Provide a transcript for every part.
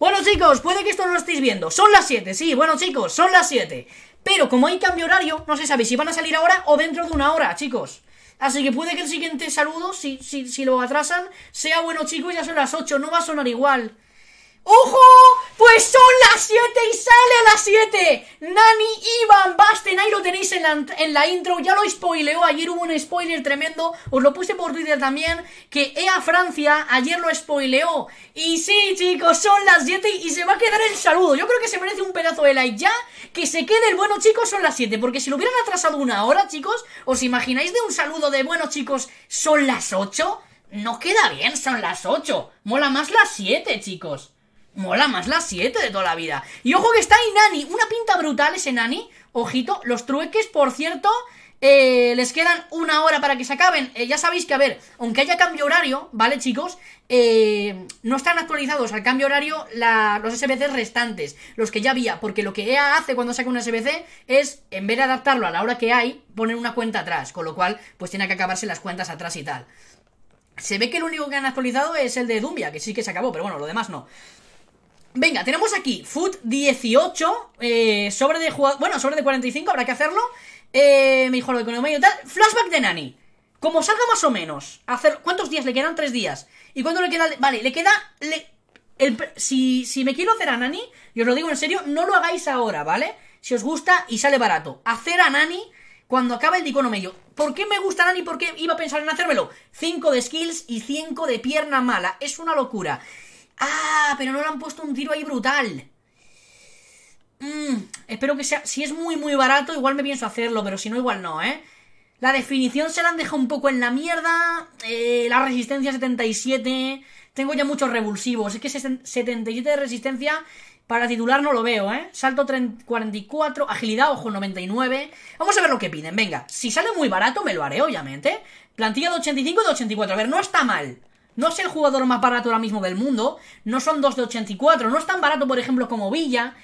Bueno chicos, puede que esto no lo estéis viendo. Son las 7, sí, bueno chicos, son las 7 Pero como hay cambio horario, no se sabe si van a salir ahora o dentro de una hora, chicos. Así que puede que el siguiente saludo, si, si, si lo atrasan, sea bueno chicos, ya son las 8, no va a sonar igual ¡Ojo! Pues son las 7 y sale a las 7 Nani Ivan Basten, ahí lo tenéis en la, intro. Ya lo spoileó, ayer hubo un spoiler tremendo. Os lo puse por Twitter también Que EA Francia ayer lo spoileó. Y sí chicos, son las 7 y se va a quedar el saludo. Yo creo que se merece un pedazo de like ya Que se quede el bueno chicos, son las 7 Porque si lo hubieran atrasado una hora chicos ¿Os imagináis de un saludo de bueno chicos, son las 8? No queda bien, son las 8 Mola más las 7 chicos Mola más las 7 de toda la vida. Y ojo que está ahí Nani. Una pinta brutal ese Nani. Ojito, los trueques, por cierto, eh, les quedan una hora para que se acaben. Eh, ya sabéis que, a ver, aunque haya cambio horario, ¿vale, chicos? Eh, no están actualizados al cambio horario los SBC restantes, los que ya había, porque lo que EA hace cuando saca un SBC es, en vez de adaptarlo a la hora que hay, poner una cuenta atrás, con lo cual, pues tiene que acabarse las cuentas atrás y tal. Se ve que el único que han actualizado es el de Dumbia, que sí que se acabó, pero bueno, lo demás no. Venga, tenemos aquí Foot 18, eh, sobre de bueno, sobre de 45, habrá que hacerlo. Eh, mejor de economía y tal. Flashback de Nani. Como salga más o menos. Hacer, ¿Cuántos días le quedan? Tres días. ¿Y cuánto le queda? Vale, le queda... el, si, si me quiero hacer a Nani, y os lo digo en serio, no lo hagáis ahora, ¿vale? Si os gusta y sale barato. Hacer a Nani cuando acabe el icono medio. ¿Por qué me gusta Nani? ¿Por qué iba a pensar en hacérmelo? 5 de skills y 5 de pierna mala. Es una locura. ¡Ah! Pero no le han puesto un tiro ahí brutal. Mmm, espero que sea... Si es muy, muy barato, igual me pienso hacerlo, pero si no, igual no, ¿eh? La definición se la han dejado un poco en la mierda. Eh, la resistencia 77. Tengo ya muchos revulsivos. Es que 77 de resistencia para titular no lo veo, ¿eh? Salto 44, agilidad, ojo, 99. Vamos a ver lo que piden, venga. Si sale muy barato, me lo haré, obviamente. Plantilla de 85 y de 84. A ver, no está mal. No es el jugador más barato ahora mismo del mundo. No son dos de 84. No es tan barato, por ejemplo, como Villa.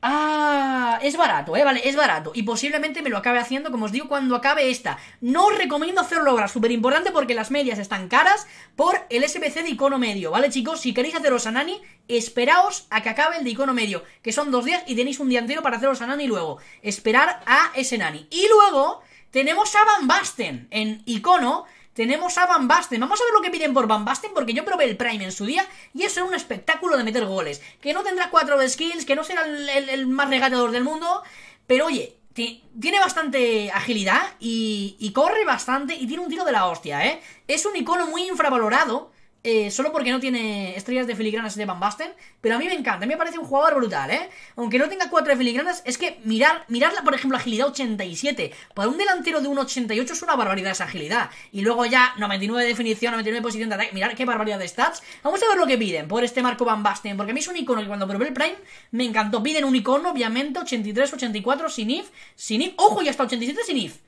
Ah, es barato, eh, vale, es barato. Y posiblemente me lo acabe haciendo, como os digo, cuando acabe esta. No os recomiendo hacerlo ahora, súper importante porque las medias están caras por el SBC de icono medio, ¿vale, chicos? Si queréis haceros a Nani, esperaos a que acabe el de icono medio, que son dos días y tenéis un día entero para haceros a Nani luego. Esperar a ese Nani. Y luego tenemos a Van Basten en icono tenemos a Van Basten. Vamos a ver lo que piden por Van Basten, porque yo probé el Prime en su día y eso era un espectáculo de meter goles. Que no tendrá cuatro skills, que no será el, más regateador del mundo, pero oye, tiene bastante agilidad y, y, corre bastante y tiene un tiro de la hostia, ¿eh? Es un icono muy infravalorado eh, solo porque no tiene estrellas de filigranas de Van Basten, pero a mí me encanta, a mí me parece un jugador brutal, ¿eh? Aunque no tenga cuatro de filigranas, es que mirar, mirarla, por ejemplo, agilidad 87, para un delantero de 1,88 es una barbaridad esa agilidad. Y luego ya 99 de definición, 99 de posición de ataque, mirar qué barbaridad de stats. Vamos a ver lo que piden por este Marco Van Basten, porque a mí es un icono que cuando probé el Prime me encantó. Piden un icono, obviamente, 83, 84, sin if, sin if, ojo, ya está 87 sin if.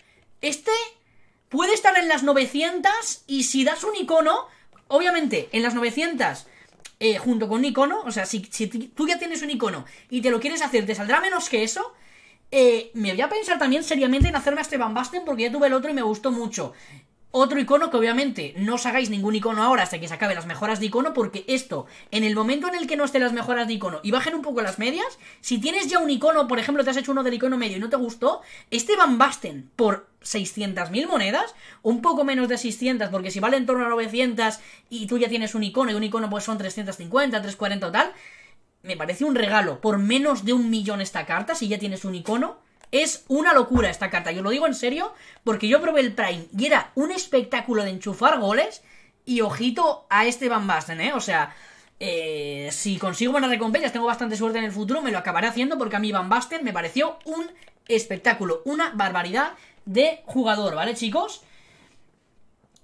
Este puede estar en las 900 y si das un icono Obviamente, en las 900, eh, junto con un icono, o sea, si, tú ya tienes un icono y te lo quieres hacer, te saldrá menos que eso. Eh, me voy a pensar también seriamente en hacerme a este Van Basten porque ya tuve el otro y me gustó mucho. Otro icono que obviamente no os hagáis ningún icono ahora hasta que se acabe las mejoras de icono, porque esto, en el momento en el que no esté las mejoras de icono y bajen un poco las medias, si tienes ya un icono, por ejemplo, te has hecho uno del icono medio y no te gustó, este Van Basten por 600.000 monedas, un poco menos de 600, porque si vale en torno a 900 y tú ya tienes un icono y un icono pues son 350, 340 o tal, me parece un regalo por menos de un millón esta carta, si ya tienes un icono es una locura esta carta, yo lo digo en serio, porque yo probé el Prime y era un espectáculo de enchufar goles. Y ojito a este Van Basten, ¿eh? O sea, eh, si consigo buenas recompensas, tengo bastante suerte en el futuro, me lo acabaré haciendo porque a mí Van Basten me pareció un espectáculo, una barbaridad de jugador, ¿vale, chicos?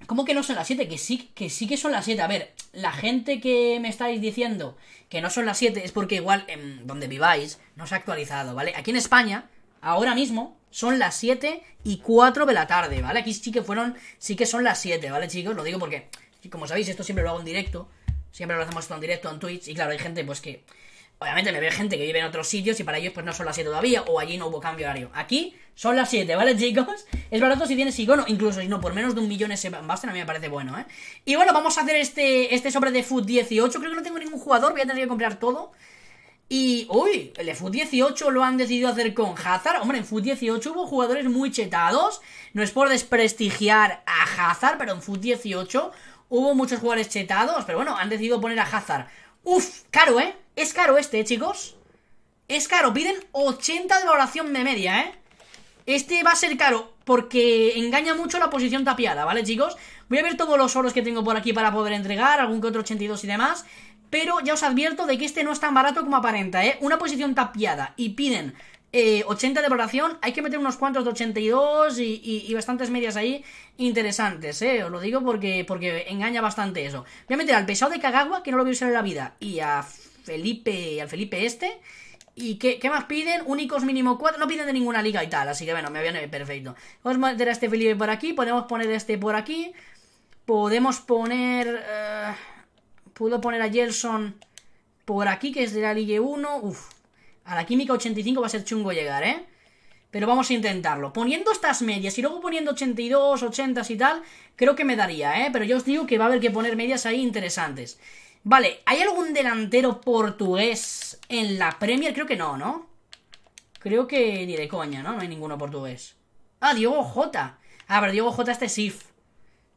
¿Cómo que no son las 7? Que sí, que sí que son las 7. A ver, la gente que me estáis diciendo que no son las 7 es porque igual en donde viváis no se ha actualizado, ¿vale? Aquí en España ahora mismo son las 7 y 4 de la tarde, ¿vale? Aquí sí que fueron, sí que son las 7, ¿vale, chicos? Lo digo porque, como sabéis, esto siempre lo hago en directo, siempre lo hacemos esto en directo en Twitch, y claro, hay gente pues que Obviamente me ve gente que vive en otros sitios y para ellos pues no son las 7 todavía o allí no hubo cambio horario. Aquí son las 7, ¿vale chicos? Es barato si tienes icono, incluso si no, por menos de un millón ese basten a mí me parece bueno, ¿eh? Y bueno, vamos a hacer este, este sobre de Foot 18, creo que no tengo ningún jugador, voy a tener que comprar todo. Y, uy, el de Foot 18 lo han decidido hacer con Hazard. Hombre, en Foot 18 hubo jugadores muy chetados. No es por desprestigiar a Hazard, pero en Foot 18 hubo muchos jugadores chetados. Pero bueno, han decidido poner a Hazard. Uf, caro, ¿eh? Es caro este, ¿eh, chicos. Es caro, piden 80 de valoración de media, ¿eh? Este va a ser caro porque engaña mucho la posición tapiada, ¿vale, chicos? Voy a ver todos los oros que tengo por aquí para poder entregar, algún que otro 82 y demás. Pero ya os advierto de que este no es tan barato como aparenta, ¿eh? Una posición tapiada y piden 80 eh, de valoración, hay que meter unos cuantos de 82 y, bastantes medias ahí interesantes, ¿eh? Os lo digo porque, porque engaña bastante eso. Voy a meter al pesado de Kagawa, que no lo voy a usar en la vida, y a Felipe, al Felipe este. ¿Y qué, qué, más piden? Únicos mínimo 4. No piden de ninguna liga y tal, así que bueno, me viene perfecto. Vamos a meter a este Felipe por aquí, podemos poner este por aquí. Podemos poner... Uh, puedo poner a Gelson por aquí, que es de la Liga 1. Uf, a la química 85 va a ser chungo llegar, ¿eh? Pero vamos a intentarlo. Poniendo estas medias y luego poniendo 82, 80 y tal, creo que me daría, ¿eh? Pero yo os digo que va a haber que poner medias ahí interesantes. Vale, ¿hay algún delantero portugués en la Premier? Creo que no, ¿no? Creo que ni de coña, ¿no? No hay ninguno portugués. Ah, Diego J. Ah, pero Diego J este SIF.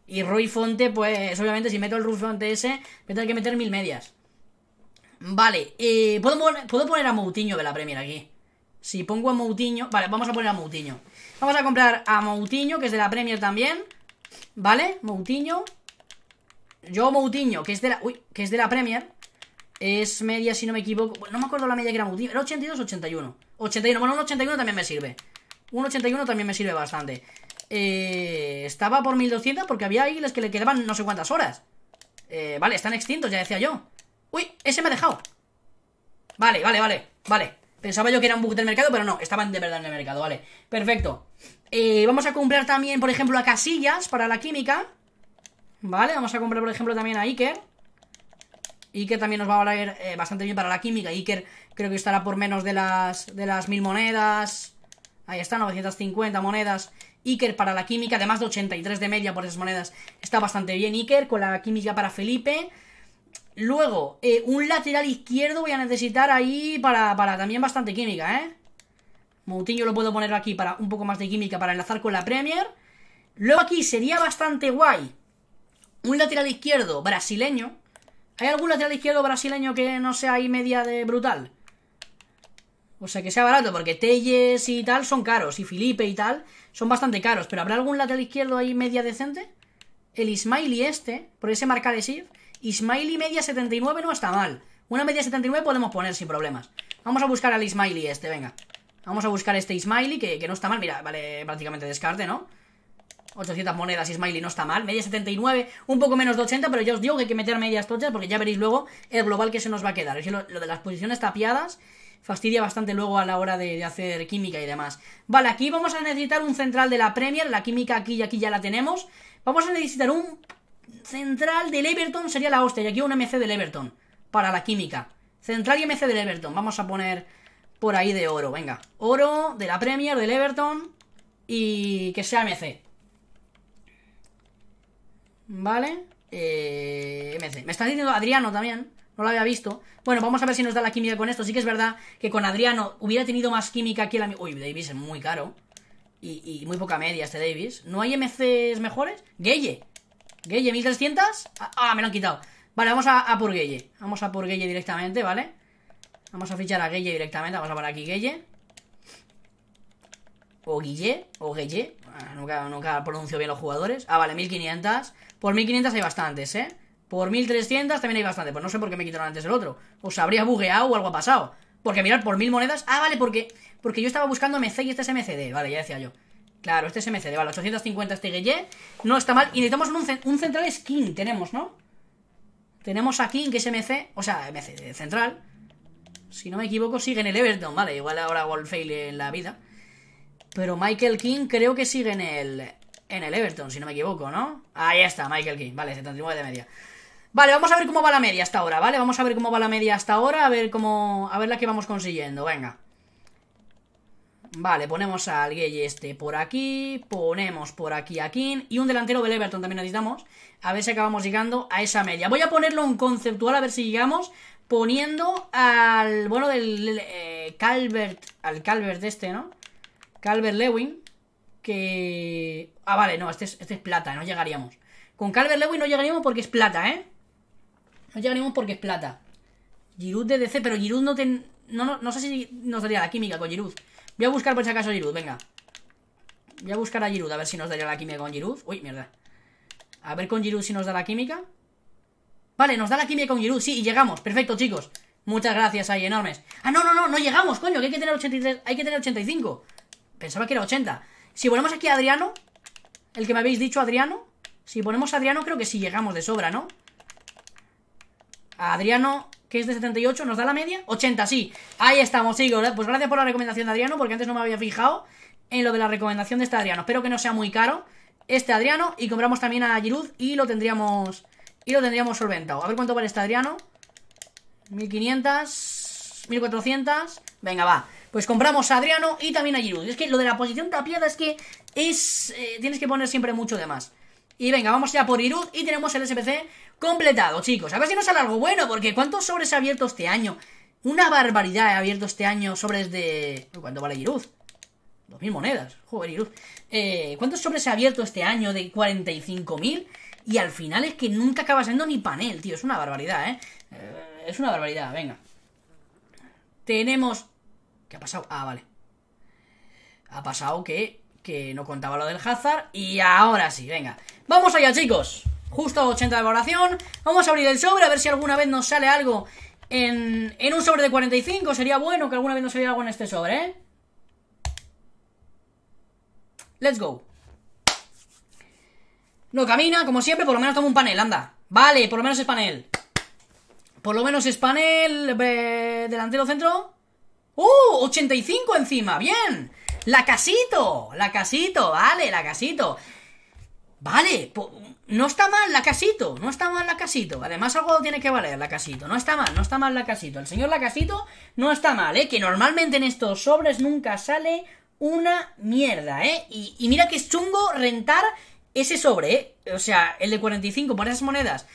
Y Roy Fonte, pues obviamente si meto el Roy Fonte ese, voy a tener que meter mil medias. Vale, eh, ¿puedo, ¿puedo poner a Moutinho de la Premier aquí? Si pongo a Moutinho... Vale, vamos a poner a Moutinho. Vamos a comprar a Moutinho, que es de la Premier también. ¿Vale? Moutinho. Yo Moutinho, que es de la... Uy, que es de la Premier. Es media, si no me equivoco. No me acuerdo la media que era Moutinho. ¿Era 82 o 81? 81. Bueno, un 81 también me sirve. Un 81 también me sirve bastante. Eh, estaba por 1200 porque había ahí las que le quedaban no sé cuántas horas. Eh, vale, están extintos, ya decía yo. Uy, ese me ha dejado. Vale, vale, vale, vale. Pensaba yo que era un bug del mercado, pero no, estaban de verdad en el mercado, vale. Perfecto. Eh, vamos a comprar también, por ejemplo, a Casillas para la química. Vale, vamos a comprar, por ejemplo, también a Iker. Iker también nos va a valer eh, bastante bien para la química. Iker creo que estará por menos de las, de las mil monedas. Ahí está, 950 monedas. Iker para la química, además de 83 de media por esas monedas. Está bastante bien Iker, con la química para Felipe. Luego, eh, un lateral izquierdo voy a necesitar ahí para, para también bastante química, ¿eh? Moutinho lo puedo poner aquí para un poco más de química para enlazar con la Premier. Luego aquí sería bastante guay un lateral izquierdo brasileño. ¿Hay algún lateral izquierdo brasileño que no sea ahí media de brutal? O sea, que sea barato, porque Telles y tal son caros, y Felipe y tal son bastante caros. Pero ¿habrá algún lateral izquierdo ahí media decente? El Ismaili este, por ese marca de Sif, Ismaili media 79 no está mal. Una media 79 podemos poner sin problemas. Vamos a buscar al Ismaili este, venga. Vamos a buscar este Ismaili, que, que no está mal. Mira, vale prácticamente descarte, ¿no? 800 monedas Ismaili no está mal. Media 79, un poco menos de 80, pero ya os digo que hay que meter medias tochas porque ya veréis luego el global que se nos va a quedar. Es lo, lo de las posiciones tapiadas fastidia bastante luego a la hora de, hacer química y demás. Vale, aquí vamos a necesitar un central de la Premier. La química aquí y aquí ya la tenemos. Vamos a necesitar un Central del Everton sería la hostia. Y aquí un MC del Everton. Para la química. Central y MC del Everton. Vamos a poner por ahí de oro. Venga. Oro de la Premier, del Everton. Y que sea MC. Vale. Eh, MC. Me está diciendo Adriano también. No lo había visto. Bueno, vamos a ver si nos da la química con esto. Sí que es verdad que con Adriano hubiera tenido más química que el amigo. Uy, Davis es muy caro. Y, muy poca media este Davis. ¿No hay MCs mejores? Geye. Gueye, 1300. Ah, me lo han quitado. Vale, vamos a, por Gueye. Vamos a por Gueye directamente, ¿vale? Vamos a fichar a Gueye directamente. Vamos a poner aquí Gueye. O Guille, o Gueye. Ah, nunca, nunca pronuncio bien los jugadores. Ah, vale, 1500. Por 1500 hay bastantes, ¿eh? Por 1300 también hay bastante. Pues no sé por qué me quitaron antes el otro. O se habría bugueado o algo ha pasado. Porque mirad, por 1000 monedas. Ah, vale, porque, porque yo estaba buscando MC y este es MCD. Vale, ya decía yo. Claro, este es MCD, vale, 850 este Guille. No está mal. Y necesitamos un, un central skin, tenemos, ¿no? Tenemos a King, que es MC, o sea, MC central. Si no me equivoco, sigue en el Everton, vale, igual ahora el fail en la vida. Pero Michael King creo que sigue en el, en el Everton, si no me equivoco, ¿no? Ahí está, Michael King, vale, 79 de media. Vale, vamos a ver cómo va la media hasta ahora, ¿vale? Vamos a ver cómo va la media hasta ahora, a ver cómo... A ver la que vamos consiguiendo, venga. Vale, ponemos al gay este por aquí, ponemos por aquí a King y un delantero del Everton también necesitamos. A ver si acabamos llegando a esa media. Voy a ponerlo en conceptual a ver si llegamos poniendo al, bueno, del eh, Calvert, al Calvert este, ¿no? Calvert Lewin, que... Ah, vale, no, este es, este es plata, no llegaríamos. Con Calvert Lewin no llegaríamos porque es plata, ¿eh? No llegaríamos porque es plata. Giroud de DC, pero Giroud no ten... No, no, no sé si nos daría la química con Giroud. Voy a buscar por si acaso Giroud, venga. Voy a buscar a Giroud, a ver si nos daría la química con Giroud. Uy, mierda. A ver con Giroud si nos da la química. Vale, nos da la química con Giroud, sí, y llegamos. Perfecto, chicos. Muchas gracias ahí, enormes. Ah, no, no, no, no llegamos, coño, que hay que tener 83, hay que tener 85. Pensaba que era 80. Si ponemos aquí a Adriano, el que me habéis dicho, Adriano. Si ponemos a Adriano, creo que sí llegamos de sobra, ¿no? Adriano, que es de 78, ¿nos da la media? 80, sí. Ahí estamos, chicos. Pues gracias por la recomendación de Adriano, porque antes no me había fijado en lo de la recomendación de este Adriano. Espero que no sea muy caro este Adriano. Y compramos también a Giroud y lo tendríamos... Y lo tendríamos solventado. A ver cuánto vale este Adriano. 1500... 1400... Venga, va. Pues compramos a Adriano y también a Giroud. Es que lo de la posición tapiada es que es... Eh, tienes que poner siempre mucho de más. Y venga, vamos ya por Giroud y tenemos el SPC completado, chicos. A ver si nos sale algo bueno, porque ¿cuántos sobres ha abierto este año? Una barbaridad he abierto este año sobres de... ¿Cuánto vale Giroud? 2.000 monedas. Joder, Giroud. Eh, ¿Cuántos sobres ha abierto este año de 45.000? Y al final es que nunca acaba siendo ni panel, tío. Es una barbaridad, ¿eh? ¿eh? Es una barbaridad, venga. Tenemos... ¿Qué ha pasado? Ah, vale. Ha pasado que, que no contaba lo del Hazard. Y ahora sí, venga. Vamos allá, chicos. Justo 80 de valoración. Vamos a abrir el sobre a ver si alguna vez nos sale algo en, en un sobre de 45. Sería bueno que alguna vez nos saliera algo en este sobre, ¿eh? Let's go. No camina, como siempre, por lo menos toma un panel, anda. Vale, por lo menos es panel. Por lo menos es panel. Delantero centro. ¡Uh! 85 encima, bien. La casito, la casito, vale, la casito. Vale, no está mal la casito, no está mal la casito. Además algo tiene que valer la casito, no está mal, no está mal la casito. El señor la casito no está mal, ¿eh? Que normalmente en estos sobres nunca sale una mierda, ¿eh? Y, mira que es chungo rentar ese sobre, ¿eh? O sea, el de 45 por esas monedas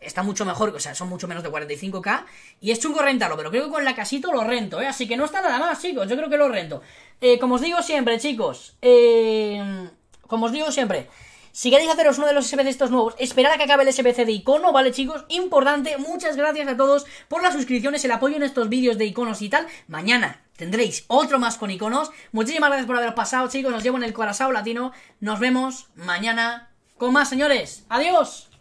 está mucho mejor, o sea, son mucho menos de 45k. Y es chungo rentarlo, pero creo que con la casito lo rento, ¿eh? Así que no está nada más, chicos, yo creo que lo rento. Eh, como os digo siempre, chicos, eh, como os digo siempre... Si queréis haceros uno de los SBC estos nuevos, esperad a que acabe el SBC de icono, ¿vale chicos? Importante, muchas gracias a todos por las suscripciones, el apoyo en estos vídeos de iconos y tal. Mañana tendréis otro más con iconos. Muchísimas gracias por haber pasado, chicos, os llevo en el corazón latino. Nos vemos mañana con más, señores. Adiós.